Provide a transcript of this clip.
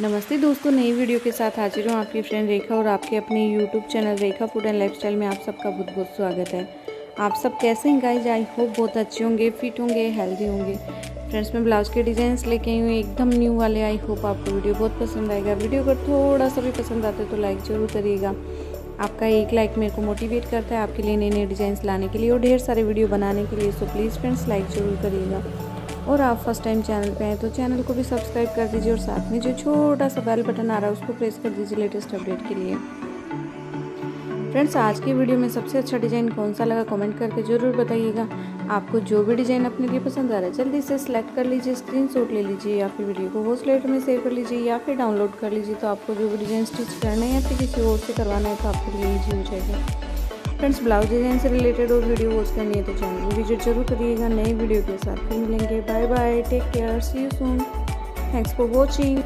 नमस्ते दोस्तों, नई वीडियो के साथ हाजिर हूँ आपकी फ्रेंड रेखा और आपके अपने YouTube channel Rekha food and lifestyle में आप सबका बहुत बहुत स्वागत है। आप सब कैसे हैं गाइज़ आई होप बहुत अच्छे होंगे फिट होंगे हेल्दी होंगे। फ्रेंड्स मैं ब्लाउज के डिज़ाइंस लेके आई हूँ, एकदम न्यू वाले। आई होप आपको वीडियो बहुत पसंद आएगा। वीडियो अगर थोड़ा सा भी पसंद आता है तो लाइक ज़रूर करिएगा। आपका एक लाइक मेरे को मोटिवेट करता है आपके लिए नए नए डिज़ाइंस लाने के लिए और ढेर सारे वीडियो बनाने के लिए। सो प्लीज़ फ्रेंड्स लाइक ज़रूर करिएगा। और आप फ़र्स्ट टाइम चैनल पे हैं तो चैनल को भी सब्सक्राइब कर दीजिए और साथ में जो छोटा सा बेल बटन आ रहा है, उसको प्रेस कर दीजिए लेटेस्ट अपडेट के लिए। फ्रेंड्स आज की वीडियो में सबसे अच्छा डिज़ाइन कौन सा लगा? कमेंट करके ज़रूर बताइएगा। आपको जो भी डिज़ाइन अपने लिए पसंद आ रहा है, जल्दी से सिलेक्ट कर लीजिए स्क्रीन ले लीजिए या फिर वीडियो को होस्ट लेटर में सेव कर लीजिए या फिर डाउनलोड कर लीजिए। तो आपको जो भी डिज़ाइन स्टिच करना है या फिर किसी और से करवाना है तो आपके लिए ईजी हो जाएगा। फ्रेंड्स, ब्लाउज डिज़ाइन से रिलेटेड और वीडियो वॉच करनी है तो चैनल विज़िट ज़रूर करिएगा। नए वीडियो के साथ फिर मिलेंगे। Bye bye, take care see you soon thanks for watching